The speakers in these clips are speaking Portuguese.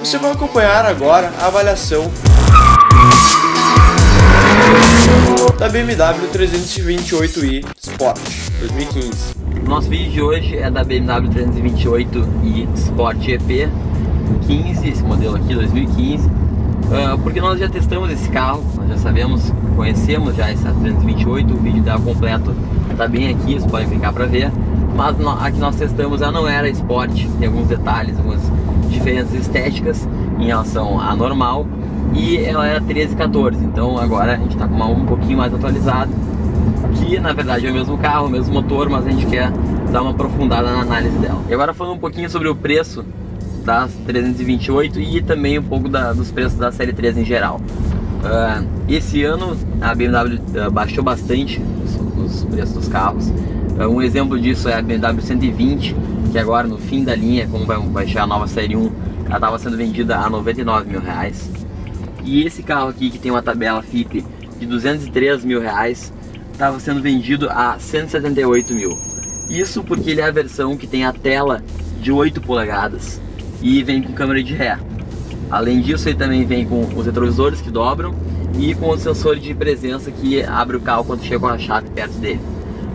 Você vai acompanhar agora a avaliação da BMW 328i Sport 2015. Nosso vídeo de hoje é da BMW 328i Sport EP 15, esse modelo aqui 2015, ah, porque nós já testamos esse carro, nós já sabemos, conhecemos já essa 328, o vídeo dela completo está bem aqui, vocês podem clicar para ver mas a que nós testamos ela não era Sport, tem alguns detalhes, algumas diferenças estéticas em relação à normal, e ela era 13 14, então agora a gente está com uma um pouquinho mais atualizado, que na verdade é o mesmo carro, o mesmo motor, mas a gente quer dar uma aprofundada na análise dela. E agora falando um pouquinho sobre o preço da 328 e também um pouco da, dos preços da série 3 em geral. Uh, esse ano a BMW uh, baixou bastante os, os, preços dos carros. Uh, um exemplo disso é a BMW 120, que agora no fim da linha, como vai, chegar a nova série 1, ela estava sendo vendida a 99 mil reais. E esse carro aqui que tem uma tabela FIP de 203 mil reais estava sendo vendido a 178 mil. Isso porque ele é a versão que tem a tela de 8 polegadas e vem com câmera de ré. Além disso, ele também vem com os retrovisores que dobram e com o sensor de presença que abre o carro quando chega com a chave perto dele.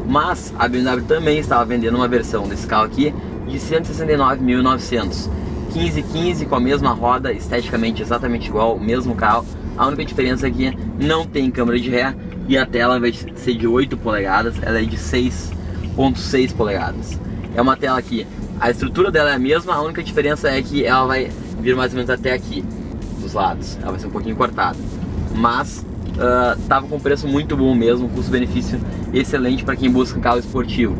Mas a BMW também estava vendendo uma versão desse carro aqui de 169.900. 1515 com a mesma roda, esteticamente exatamente igual, o mesmo carro. A única diferença é que não tem câmera de ré e a tela, ao invés de ser de 8 polegadas, ela é de 6.6 polegadas. É uma tela que a estrutura dela é a mesma, a única diferença é que ela vai vir mais ou menos até aqui, dos lados. Ela vai ser um pouquinho cortada. Mas uh, tava com preço muito bom mesmo, custo-benefício excelente para quem busca um carro esportivo.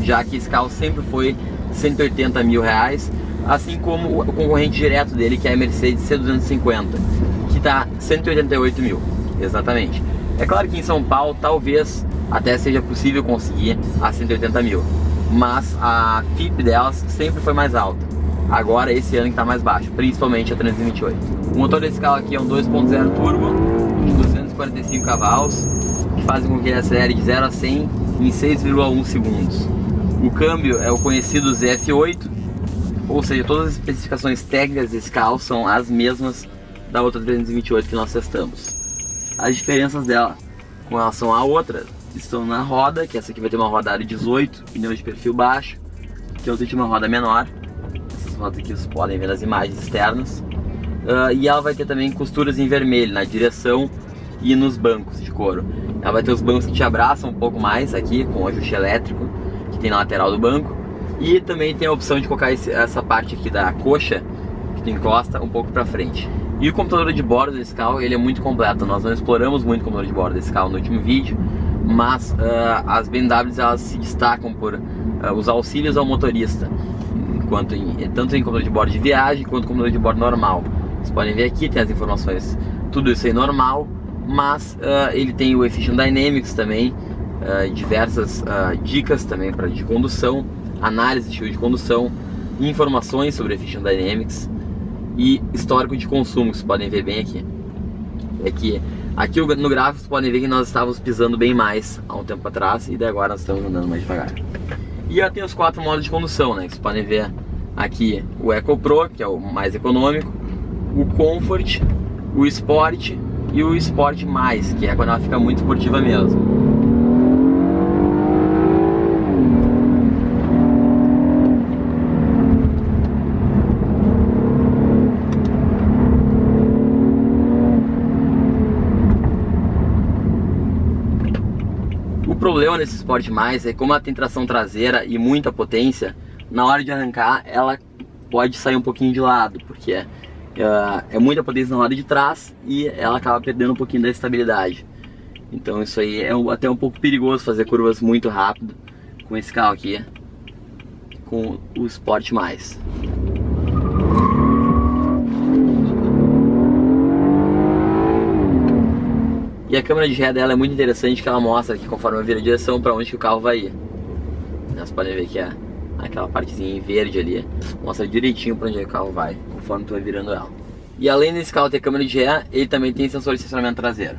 Já que esse carro sempre foi 180 mil reais, assim como o concorrente direto dele, que é a Mercedes C250, que está 188 mil, exatamente. É claro que em São Paulo talvez até seja possível conseguir a 180 mil mas a FIP delas sempre foi mais alta. Agora esse ano está mais baixo, principalmente a 328. O motor desse carro aqui é um 2.0 turbo 245 cavalos, que fazem com que ele acelere de 0 a 100 em 6,1 segundos. O câmbio é o conhecido ZF8, ou seja, todas as especificações técnicas desse carro são as mesmas da outra 328 que nós testamos. As diferenças dela com relação à outra estão na roda, que essa aqui vai ter uma roda 18, pneus de perfil baixo, que a outra tem uma roda menor. Essas rodas aqui vocês podem ver nas imagens externas. Uh, e ela vai ter também costuras em vermelho na direção e nos bancos de couro. Ela vai ter os bancos que te abraçam um pouco mais aqui, com o ajuste elétrico que tem na lateral do banco. E também tem a opção de colocar esse, essa parte aqui da coxa, que tu encosta, um pouco para frente. E o computador de bordo desse carro, ele é muito completo. Nós não exploramos muito o computador de bordo desse carro no último vídeo, mas uh, as BMWs elas se destacam por uh, os auxílios ao motorista, enquanto em, tanto em computador de bordo de viagem quanto computador de bordo normal. Vocês podem ver aqui, tem as informações, tudo isso aí normal, mas uh, ele tem o Efficient Dynamics também, diversas dicas também para de condução, análise de estilo de condução, informações sobre Efficient Dynamics e histórico de consumo, que vocês podem ver bem aqui. É Aqui no gráfico vocês podem ver que nós estávamos pisando bem mais há um tempo atrás e agora nós estamos andando mais devagar. E já tem os quatro modos de condução, né? Que vocês podem ver aqui o Eco Pro, que é o mais econômico, o Comfort, o Sport e o Sport Mais, que é quando ela fica muito esportiva mesmo. problema nesse Sport Mais é como ela tem tração traseira e muita potência, na hora de arrancar ela pode sair um pouquinho de lado, porque é, é muita potência na roda de trás e ela acaba perdendo um pouquinho da estabilidade. Então isso aí é até um pouco perigoso fazer curvas muito rápido com esse carro aqui, com o Sport Mais. E a câmera de ré dela é muito interessante que ela mostra que conforme eu viro a direção para onde o carro vai ir. Vocês podem ver que é aquela partezinha em verde ali, mostra direitinho para onde o carro vai, conforme tu vai virando ela. E além desse carro ter câmera de ré, ele também tem sensor de estacionamento traseiro.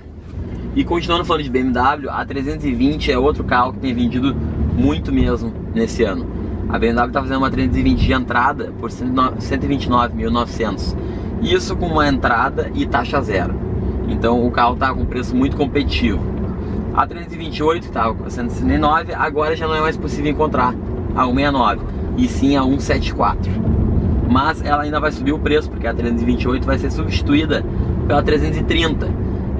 E continuando falando de BMW, a 320 é outro carro que tem vendido muito mesmo nesse ano. A BMW está fazendo uma 320 de entrada por 129.900 Isso com uma entrada e taxa zero. Então o carro está com preço muito competitivo. A 328 que estava com 169, agora já não é mais possível encontrar a 169 e sim a 174. Mas ela ainda vai subir o preço porque a 328 vai ser substituída pela 330,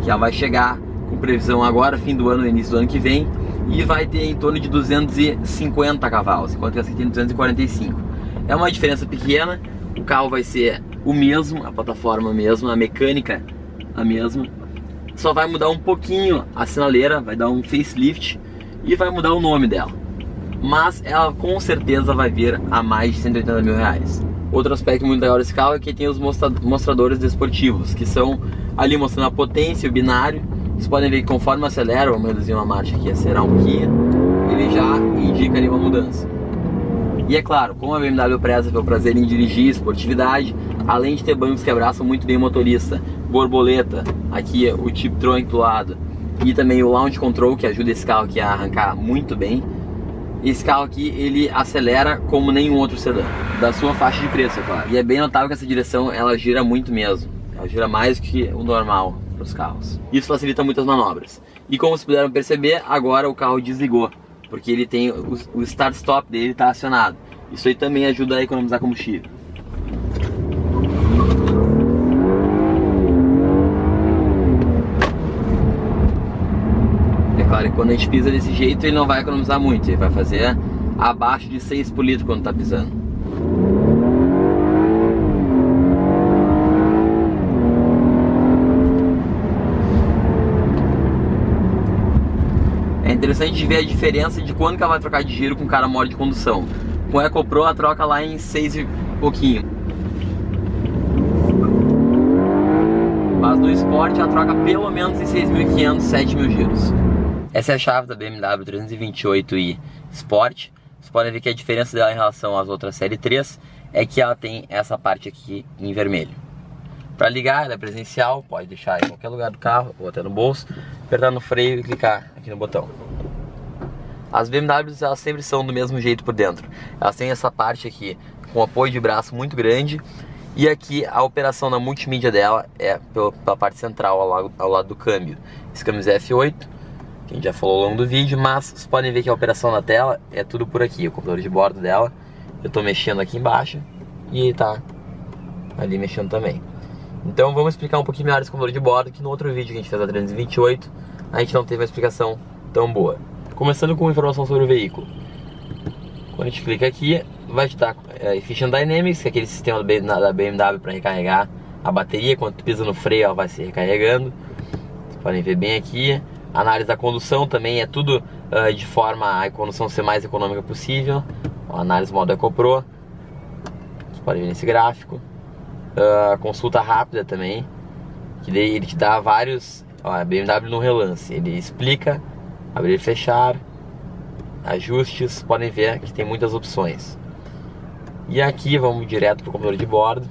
que ela vai chegar com previsão agora, fim do ano, início do ano que vem, e vai ter em torno de 250 cavalos, enquanto que essa aqui tem 245. É uma diferença pequena, o carro vai ser o mesmo, a plataforma mesma, a mecânica a mesma. Só vai mudar um pouquinho a sinaleira, vai dar um facelift e vai mudar o nome dela. Mas ela com certeza vai vir a mais de 180 mil reais. Outro aspecto muito legal desse carro é que tem os mostradores desportivos, que são ali mostrando a potência, o binário. Vocês podem ver que conforme acelera, vamos reduzir uma marcha aqui, acelerar um pouquinho, ele já indica ali uma mudança. E é claro, como a BMW preza pelo prazer em dirigir, esportividade, além de ter bancos que abraçam muito bem o motorista, borboleta, aqui o Tip Tronic do lado, e também o Launch Control que ajuda esse carro aqui a arrancar muito bem. Esse carro aqui ele acelera como nenhum outro sedã, da sua faixa de preço, é claro. E é bem notável que essa direção ela gira muito mesmo, ela gira mais que o normal para os carros. Isso facilita muitas manobras. E como vocês puderam perceber, agora o carro desligou porque ele tem o, start-stop dele está acionado. Isso aí também ajuda a economizar combustível. É claro que quando a gente pisa desse jeito ele não vai economizar muito, ele vai fazer abaixo de 6 por litro quando está pisando. interessante de ver a diferença de quando que ela vai trocar de giro com o cara maior de condução. Com a EcoPro ela troca lá em 6 e pouquinho. Mas no Sport ela troca pelo menos em 6.500, 7.000 giros. Essa é a chave da BMW 328i Sport. Vocês podem ver que a diferença dela em relação às outras Série 3 é que ela tem essa parte aqui em vermelho. Para ligar, ela é presencial, pode deixar em qualquer lugar do carro, ou até no bolso, apertar no freio e clicar aqui no botão. As BMWs elas sempre são do mesmo jeito por dentro. Elas têm essa parte aqui com apoio de braço muito grande e aqui a operação na multimídia dela é pela parte central ao lado do câmbio. Esse câmbio é F8, que a gente já falou ao longo do vídeo, mas vocês podem ver que a operação na tela é tudo por aqui, o computador de bordo dela. Eu estou mexendo aqui embaixo e ele tá ali mexendo também. Então vamos explicar um pouquinho melhor esse computador de bordo, que no outro vídeo que a gente fez a 328, a gente não teve uma explicação tão boa. Começando com informação sobre o veículo. Quando a gente clica aqui, vai é, Efficient Dynamics, que é aquele sistema da BMW para recarregar a bateria. Quando tu pisa no freio, ela vai se recarregando. Vocês podem ver bem aqui. Análise da condução também é tudo uh, de forma a condução ser mais econômica possível. análise modo EcoPro. Vocês podem ver nesse gráfico. Uh, consulta rápida também. Que ele te dá vários. Ó, a BMW no relance. Ele explica abrir e fechar, ajustes, podem ver que tem muitas opções. E aqui vamos direto para o computador de bordo.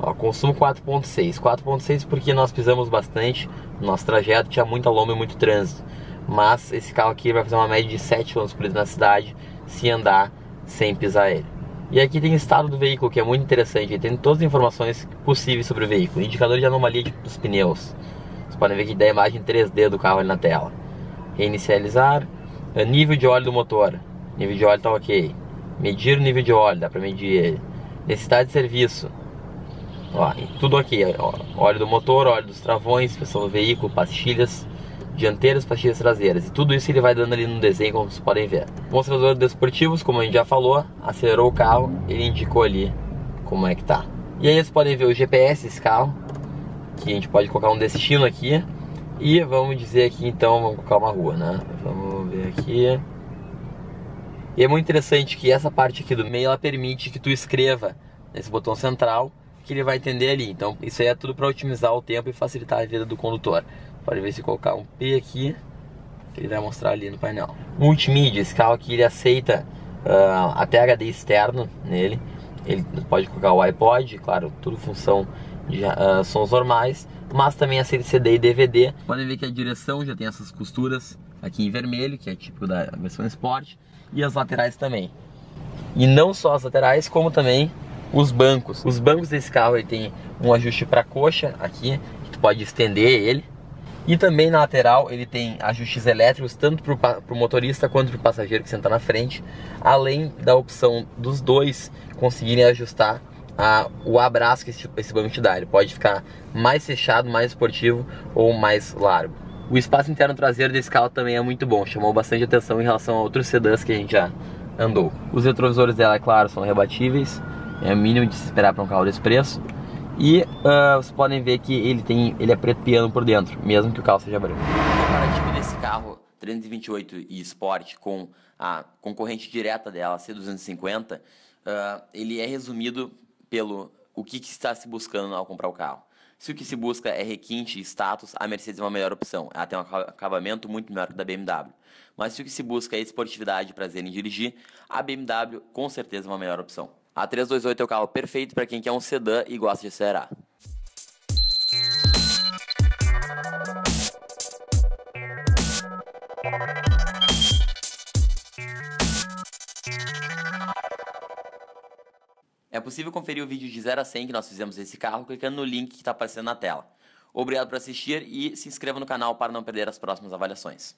Ó, consumo 4.6. 4.6 porque nós pisamos bastante no nosso trajeto, tinha muita lomba e muito trânsito. Mas esse carro aqui vai fazer uma média de 7 km por litro na cidade se andar sem pisar ele. E aqui tem o estado do veículo, que é muito interessante. Ele tem todas as informações possíveis sobre o veículo. Indicador de anomalia dos pneus. Vocês podem ver que dá a imagem 3D do carro ali na tela reinicializar, é, nível de óleo do motor, nível de óleo está ok, medir o nível de óleo, dá para medir ele, necessidade de serviço, ó, tudo aqui, ó, óleo do motor, óleo dos travões, inspeção do veículo, pastilhas dianteiras, pastilhas traseiras, e tudo isso ele vai dando ali no desenho, como vocês podem ver. Mostrador desportivos, como a gente já falou, acelerou o carro, ele indicou ali como é que tá. E aí vocês podem ver o GPS desse carro, que a gente pode colocar um destino aqui, e vamos dizer aqui então, vamos colocar uma rua, né? Vamos ver aqui. E é muito interessante que essa parte aqui do meio ela permite que tu escreva nesse botão central que ele vai entender ali. Então isso aí é tudo para otimizar o tempo e facilitar a vida do condutor. Pode ver se colocar um P aqui, que ele vai mostrar ali no painel. Multimídia, esse carro aqui ele aceita uh, até HD externo nele. Ele pode colocar o iPod, claro, tudo função de uh, sons normais mas também aceita CD e DVD. Podem ver que a direção já tem essas costuras aqui em vermelho, que é tipo da versão Sport, e as laterais também. E não só as laterais, como também Os bancos. Os bancos desse carro ele tem um ajuste para coxa aqui, que tu pode estender ele. E também na lateral ele tem ajustes elétricos tanto para o motorista quanto para o passageiro que senta na frente, além da opção dos dois conseguirem ajustar a, o abraço que esse, esse banco te dá. Ele pode ficar mais fechado, mais esportivo ou mais largo. O espaço interno traseiro desse carro também é muito bom, chamou bastante atenção em relação a outros sedãs que a gente já andou. Os retrovisores dela, é claro, são rebatíveis, é o mínimo de se esperar para um carro desse preço. E uh, vocês podem ver que ele tem, ele é preto piano por dentro, mesmo que o carro seja branco. O comparativo desse carro 328 e Sport com a concorrente direta dela, C250, uh, ele é resumido pelo o que, que, está se buscando ao comprar o carro. Se o que se busca é requinte e status, a Mercedes é uma melhor opção. Ela tem um acabamento muito melhor que o da BMW. Mas se o que se busca é esportividade e prazer em dirigir, a BMW com certeza é uma melhor opção. A 328 é o carro perfeito para quem quer um sedã e gosta de acelerar. É possível conferir o vídeo de 0 a 100 que nós fizemos desse carro clicando no link que está aparecendo na tela. Obrigado por assistir e se inscreva no canal para não perder as próximas avaliações.